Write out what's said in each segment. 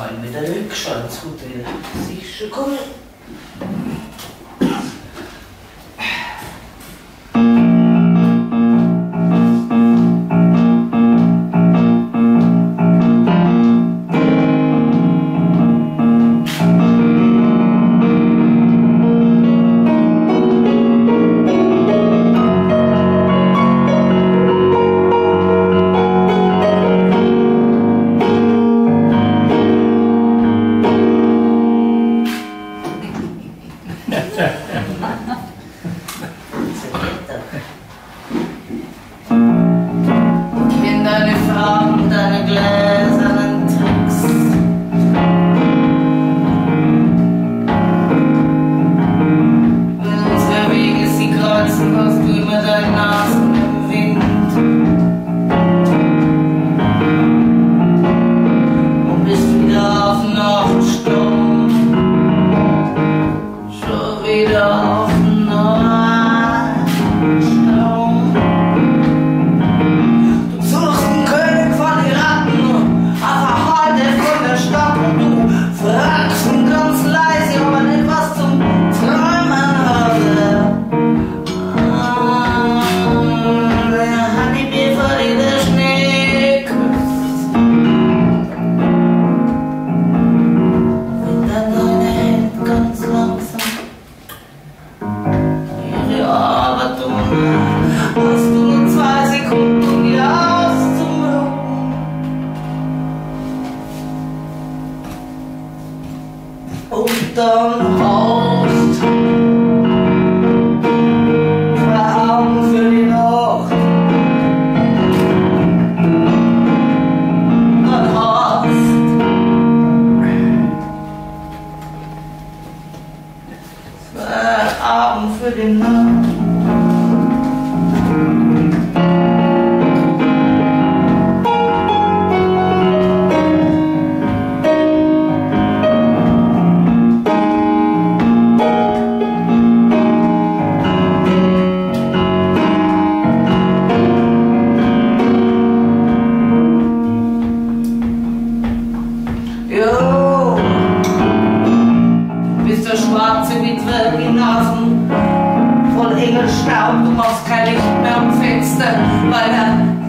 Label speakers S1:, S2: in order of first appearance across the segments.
S1: zwei Meter Rückschwanzmodell. Siehst du, komm. Schranken, fragst ganz leise. done Abend machst kein Licht mehr am Fenster, weil er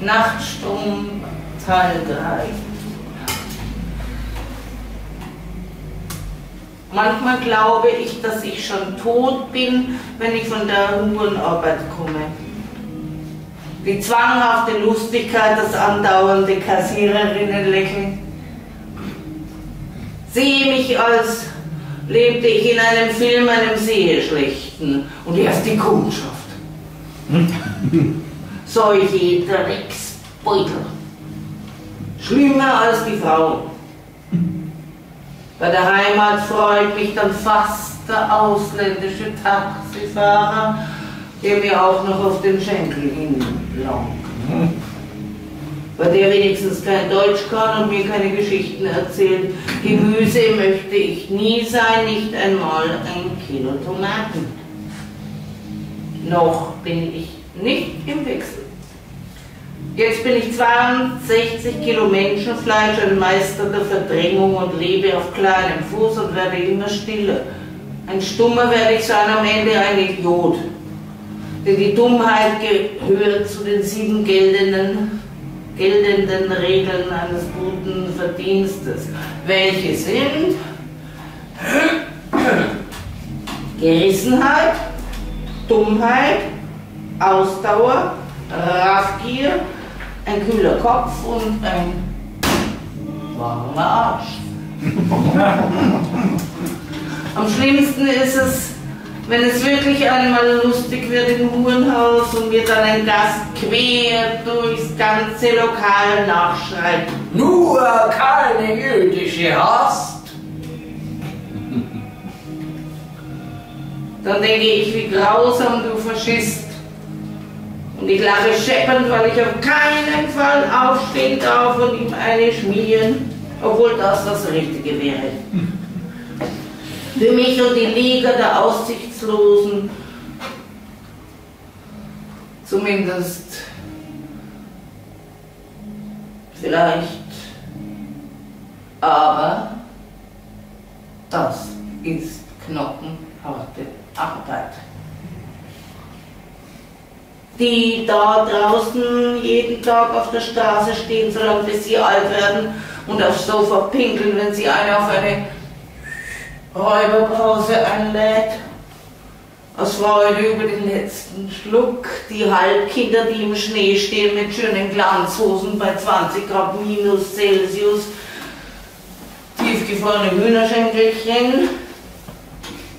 S1: Nachtsturm 3. Manchmal glaube ich, dass ich schon tot bin, wenn ich von der Hurenarbeit komme. Die zwanghafte Lustigkeit, das andauernde Kassiererinnenlächeln. Sehe mich als lebte ich in einem Film, einem Seheschlechten und erst die Kundschaft. solche Drecksbeutel. Schlimmer als die Frauen. Bei der Heimat freut mich dann fast der ausländische Taxifahrer, der mir auch noch auf den Schenkel hinlangt. Bei der wenigstens kein Deutsch kann und mir keine Geschichten erzählt. Gemüse möchte ich nie sein, nicht einmal ein Kilo Tomaten. Noch bin ich nicht im Wechsel. Jetzt bin ich 62 Kilo Menschenfleisch, ein Meister der Verdrängung und lebe auf kleinem Fuß und werde immer stiller. Ein Stummer werde ich sein, am Ende ein Idiot. Denn die Dummheit gehört zu den sieben geltenden, geltenden Regeln eines guten Verdienstes. Welche sind Gerissenheit, Dummheit, Ausdauer, Raffgier, ein kühler Kopf und ein warmer Arsch. Am schlimmsten ist es, wenn es wirklich einmal lustig wird im Hurenhaus und mir dann ein Gast quer durchs ganze Lokal nachschreit.
S2: Nur keine jüdische Hast.
S1: Dann denke ich, wie grausam du Faschist. Und ich lache scheppernd, weil ich auf keinen Fall aufstehen darf und ihm eine schmieren, obwohl das das Richtige wäre. Für mich und die Liga der Aussichtslosen zumindest vielleicht, aber das ist knochenharte Arbeit die da draußen jeden Tag auf der Straße stehen, solange bis sie alt werden und aufs Sofa pinkeln, wenn sie eine auf eine Räuberpause einlädt. Aus Freude über den letzten Schluck, die Halbkinder, die im Schnee stehen mit schönen Glanzhosen bei 20 Grad minus Celsius, tiefgefrorene Hühnerschenkelchen.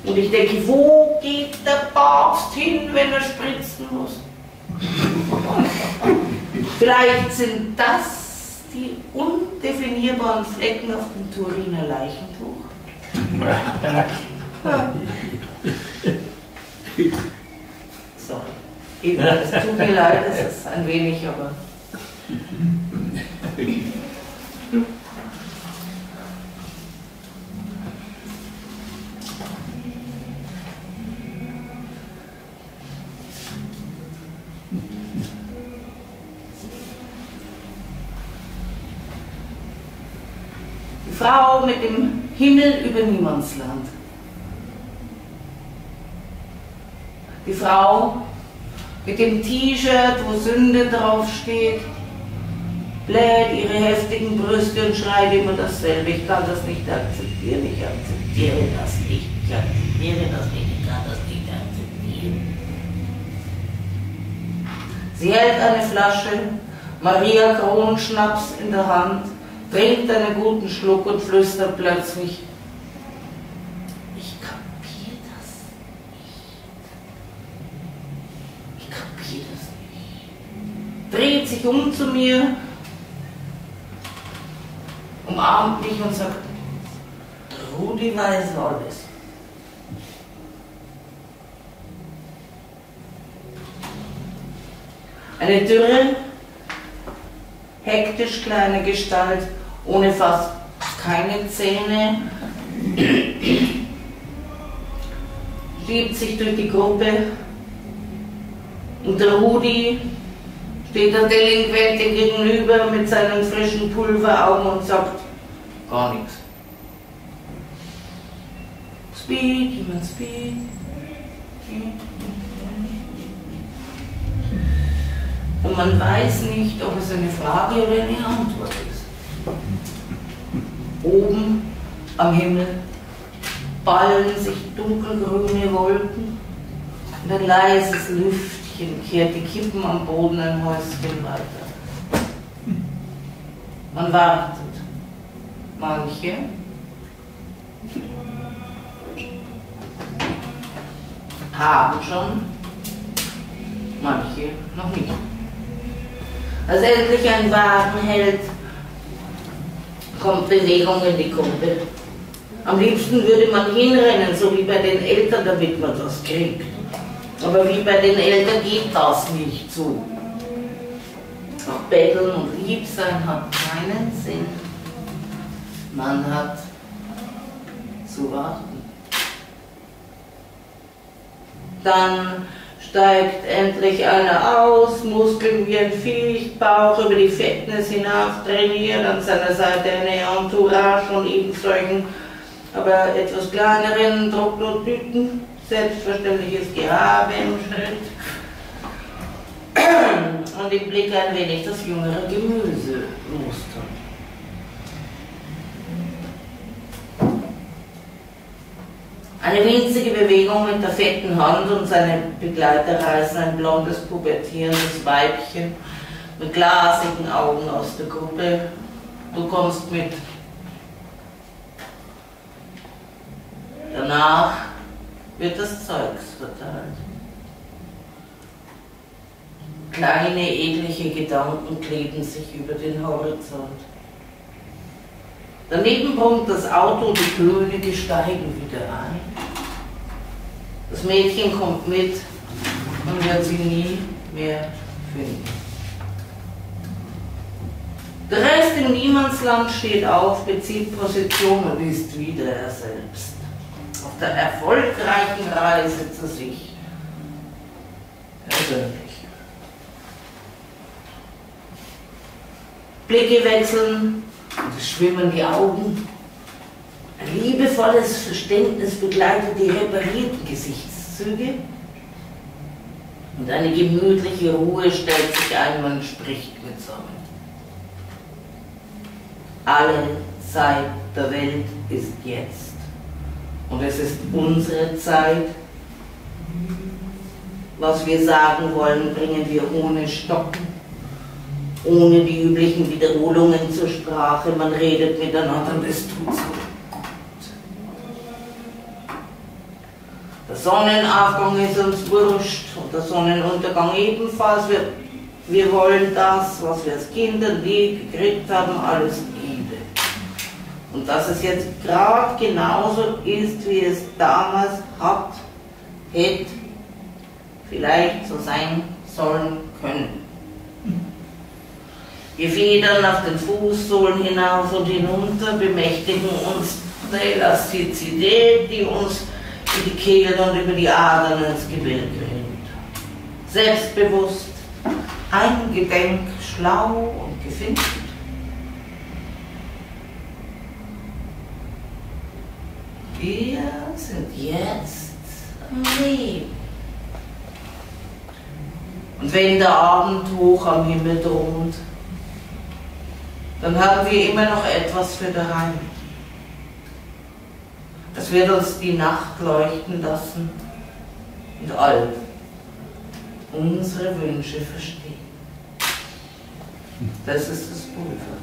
S1: Und ich denke, wo geht der Papst hin, wenn er spritzen muss? Vielleicht sind das die undefinierbaren Flecken auf dem Turiner Leichentuch. Sorry. Es tut mir leid, es ist ein wenig, aber. Frau mit dem Himmel über Niemandsland. Die Frau mit dem T-Shirt, wo Sünde draufsteht, bläht ihre heftigen Brüste und schreit immer dasselbe. Ich kann das nicht akzeptieren, ich akzeptiere das nicht, ich akzeptiere das nicht, ich kann das nicht akzeptieren. Sie hält eine Flasche Maria Kronschnaps in der Hand trinkt einen guten Schluck und flüstert plötzlich, ich kapier das nicht. Ich kapier das nicht. Dreht sich um zu mir, umarmt mich und sagt, Rudi weiß alles. Eine dürre, hektisch kleine Gestalt ohne fast keine Zähne, schiebt sich durch die Gruppe und der Rudi steht der Delinquentin gegenüber mit seinen frischen Pulveraugen und sagt gar nichts. Speak, jemand speak. Und man weiß nicht, ob es eine Frage oder eine Antwort ist. Oben am Himmel ballen sich dunkelgrüne Wolken und ein leises Lüftchen kehrt die Kippen am Boden ein Häuschen weiter. Man wartet. Manche haben schon, manche noch nicht. Als endlich ein Wagen hält, kommt Bewegung in die Gruppe. Am liebsten würde man hinrennen, so wie bei den Eltern, damit man das kriegt. Aber wie bei den Eltern geht das nicht so. Auch betteln und lieb sein hat keinen Sinn. Man hat zu warten. Dann steigt endlich einer aus, Muskeln wie ein Viech, Bauch über die Fettness hinauf trainiert, an seiner Seite eine Entourage von eben solchen, aber etwas kleineren Trocknotüten, selbstverständliches Gehabe im Schritt und im Blick ein wenig das jüngere Gemüse mustern. Eine winzige Bewegung mit der fetten Hand und seine Begleiter reißen ein blondes, pubertierendes Weibchen mit glasigen Augen aus der Gruppe. Du kommst mit. Danach wird das Zeugs verteilt. Kleine, eklige Gedanken kleben sich über den Horizont. Daneben brummt das Auto, die Könige steigen wieder ein. Das Mädchen kommt mit und wird sie nie mehr finden. Der Rest im Niemandsland steht auf, bezieht Position und ist wieder er selbst. Auf der erfolgreichen Reise zu sich persönlich. Blicke wechseln, schwimmen die Augen. Liebevolles Verständnis begleitet die reparierten Gesichtszüge. Und eine gemütliche Ruhe stellt sich ein, man spricht mitsammen. Alle Zeit der Welt ist jetzt. Und es ist unsere Zeit. Was wir sagen wollen, bringen wir ohne Stocken ohne die üblichen Wiederholungen zur Sprache. Man redet miteinander und es tut so gut. Der Sonnenaufgang ist uns wurscht und der Sonnenuntergang ebenfalls. Wir, wir wollen das, was wir als Kinder nie gekriegt haben, alles Liebe. Und dass es jetzt gerade genauso ist, wie es damals hat, hätte vielleicht so sein sollen können. Wir federn auf den Fußsohlen hinauf und hinunter, bemächtigen uns der Elastizität, die uns in die Kehlen und über die Adern ins Gebilde rinnt. Selbstbewusst, eingedenk, schlau und gefindet. Wir sind jetzt am Leben. Und wenn der Abend hoch am Himmel thront, dann haben wir immer noch etwas für daheim. Es wird uns die Nacht leuchten lassen und all unsere Wünsche verstehen. Das ist das Pulver.